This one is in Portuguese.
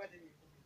Gracias.